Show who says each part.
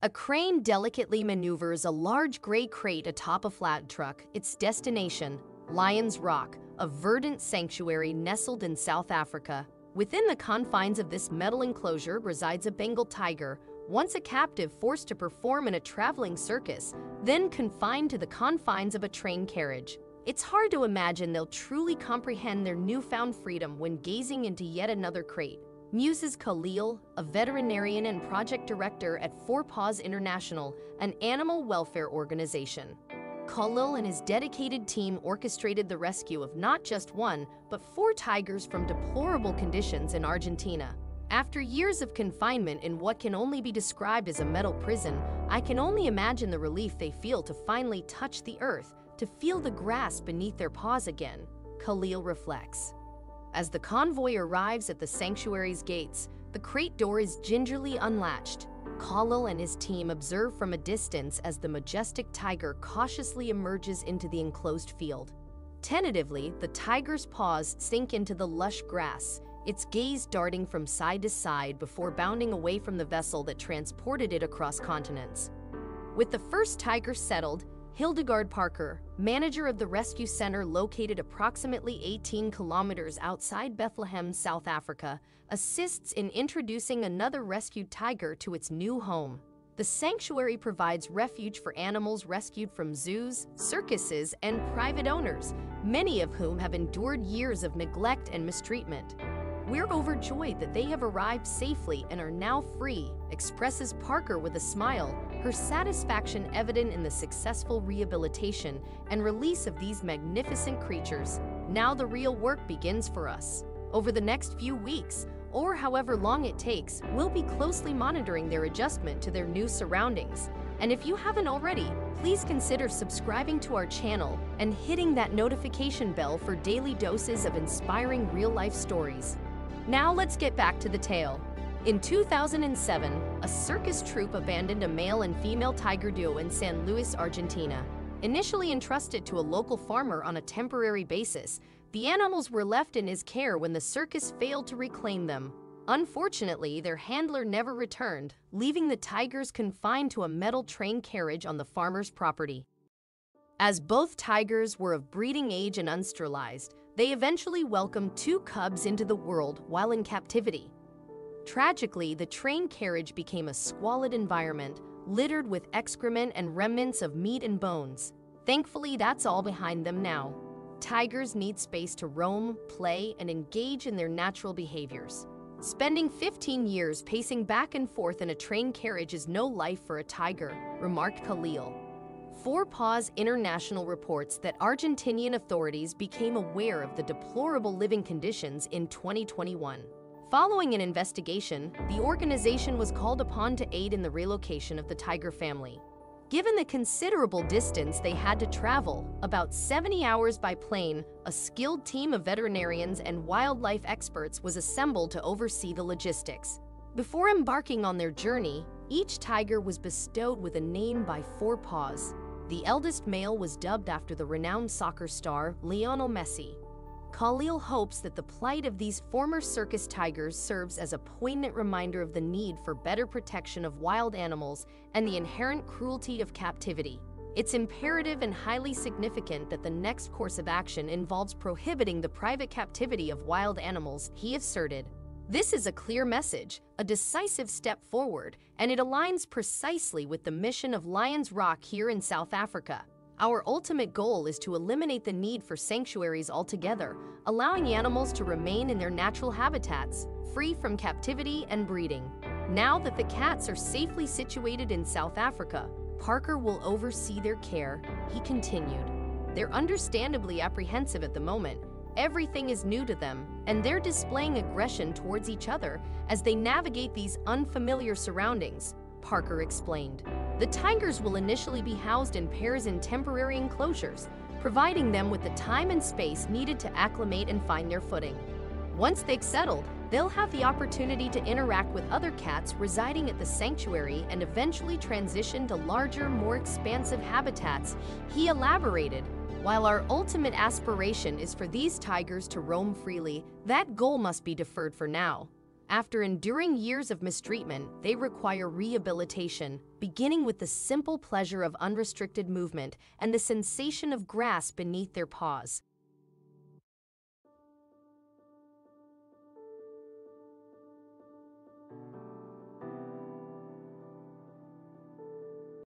Speaker 1: A crane delicately maneuvers a large gray crate atop a flat truck, its destination, Lions Rock, a verdant sanctuary nestled in South Africa. Within the confines of this metal enclosure resides a Bengal tiger, once a captive forced to perform in a traveling circus, then confined to the confines of a train carriage. It's hard to imagine they'll truly comprehend their newfound freedom when gazing into yet another crate. Muses Khalil, a veterinarian and project director at Four Paws International, an animal welfare organization. Khalil and his dedicated team orchestrated the rescue of not just one, but four tigers from deplorable conditions in Argentina. After years of confinement in what can only be described as a metal prison, I can only imagine the relief they feel to finally touch the earth, to feel the grass beneath their paws again, Khalil reflects. As the convoy arrives at the sanctuary's gates, the crate door is gingerly unlatched. Khalil and his team observe from a distance as the majestic tiger cautiously emerges into the enclosed field. Tentatively, the tiger's paws sink into the lush grass, its gaze darting from side to side before bounding away from the vessel that transported it across continents. With the first tiger settled, Hildegard Parker, manager of the rescue center located approximately 18 kilometers outside Bethlehem, South Africa, assists in introducing another rescued tiger to its new home. The sanctuary provides refuge for animals rescued from zoos, circuses, and private owners, many of whom have endured years of neglect and mistreatment. We're overjoyed that they have arrived safely and are now free, expresses Parker with a smile, her satisfaction evident in the successful rehabilitation and release of these magnificent creatures. Now the real work begins for us. Over the next few weeks, or however long it takes, we'll be closely monitoring their adjustment to their new surroundings. And if you haven't already, please consider subscribing to our channel and hitting that notification bell for daily doses of inspiring real-life stories. Now let's get back to the tale. In 2007, a circus troupe abandoned a male and female tiger duo in San Luis, Argentina. Initially entrusted to a local farmer on a temporary basis, the animals were left in his care when the circus failed to reclaim them. Unfortunately, their handler never returned, leaving the tigers confined to a metal train carriage on the farmer's property. As both tigers were of breeding age and unsterilized, they eventually welcomed two cubs into the world while in captivity. Tragically, the train carriage became a squalid environment, littered with excrement and remnants of meat and bones. Thankfully, that's all behind them now. Tigers need space to roam, play, and engage in their natural behaviors. Spending 15 years pacing back and forth in a train carriage is no life for a tiger, remarked Khalil. Four Paws International reports that Argentinian authorities became aware of the deplorable living conditions in 2021. Following an investigation, the organization was called upon to aid in the relocation of the tiger family. Given the considerable distance they had to travel, about 70 hours by plane, a skilled team of veterinarians and wildlife experts was assembled to oversee the logistics. Before embarking on their journey, each tiger was bestowed with a name by Four Paws, the eldest male was dubbed after the renowned soccer star Lionel Messi. Khalil hopes that the plight of these former circus tigers serves as a poignant reminder of the need for better protection of wild animals and the inherent cruelty of captivity. It's imperative and highly significant that the next course of action involves prohibiting the private captivity of wild animals, he asserted. This is a clear message, a decisive step forward, and it aligns precisely with the mission of Lions Rock here in South Africa. Our ultimate goal is to eliminate the need for sanctuaries altogether, allowing animals to remain in their natural habitats, free from captivity and breeding. Now that the cats are safely situated in South Africa, Parker will oversee their care, he continued. They're understandably apprehensive at the moment, Everything is new to them, and they're displaying aggression towards each other as they navigate these unfamiliar surroundings, Parker explained. The tigers will initially be housed in pairs in temporary enclosures, providing them with the time and space needed to acclimate and find their footing. Once they've settled, they'll have the opportunity to interact with other cats residing at the sanctuary and eventually transition to larger, more expansive habitats, he elaborated. While our ultimate aspiration is for these tigers to roam freely, that goal must be deferred for now. After enduring years of mistreatment, they require rehabilitation, beginning with the simple pleasure of unrestricted movement and the sensation of grass beneath their paws.